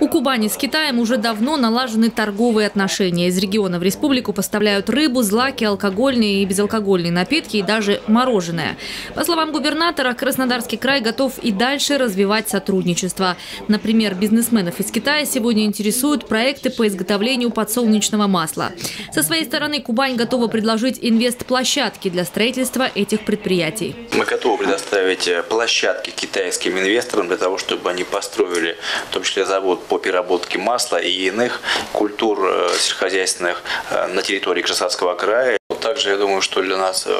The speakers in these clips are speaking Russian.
У Кубани с Китаем уже давно налажены торговые отношения. Из региона в республику поставляют рыбу, злаки, алкогольные и безалкогольные напитки и даже мороженое. По словам губернатора, Краснодарский край готов и дальше развивать сотрудничество. Например, бизнесменов из Китая сегодня интересуют проекты по изготовлению подсолнечного масла. Со своей стороны Кубань готова предложить инвест-площадки для строительства этих предприятий. Мы готовы предоставить площадки китайским инвесторам для того, чтобы они построили, в том числе завод по переработке масла и иных культур э, сельскохозяйственных э, на территории Красавского края. Также я думаю, что для нас э,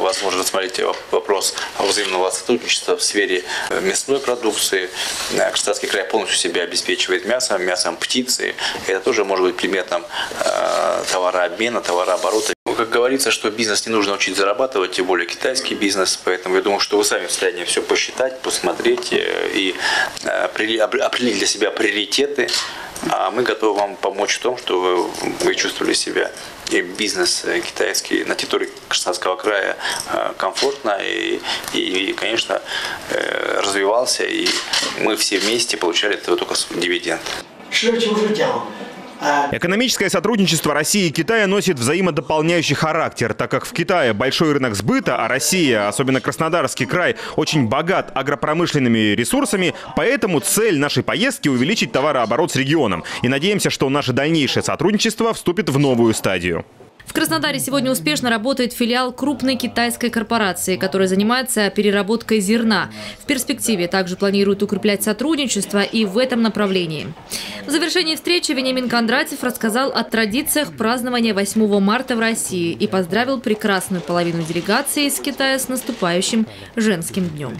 возможно рассмотреть вопрос взаимного сотрудничества в сфере мясной продукции. Краснодарский край полностью себя обеспечивает мясом, мясом птицы. Это тоже может быть предметом товарообмена, товарооборота. Как говорится, что бизнес не нужно учить зарабатывать, тем более китайский бизнес. Поэтому я думаю, что вы сами в состоянии все посчитать, посмотреть и определить для себя приоритеты. А мы готовы вам помочь в том, чтобы вы чувствовали себя и бизнес китайский на территории Краснодарского края комфортно и, и, конечно, развивался, и мы все вместе получали этого только дивиденд. Экономическое сотрудничество России и Китая носит взаимодополняющий характер, так как в Китае большой рынок сбыта, а Россия, особенно Краснодарский край, очень богат агропромышленными ресурсами, поэтому цель нашей поездки – увеличить товарооборот с регионом. И надеемся, что наше дальнейшее сотрудничество вступит в новую стадию. В Краснодаре сегодня успешно работает филиал крупной китайской корпорации, которая занимается переработкой зерна. В перспективе также планируют укреплять сотрудничество и в этом направлении. В завершении встречи Вениамин Кондратьев рассказал о традициях празднования 8 марта в России и поздравил прекрасную половину делегации из Китая с наступающим женским днем.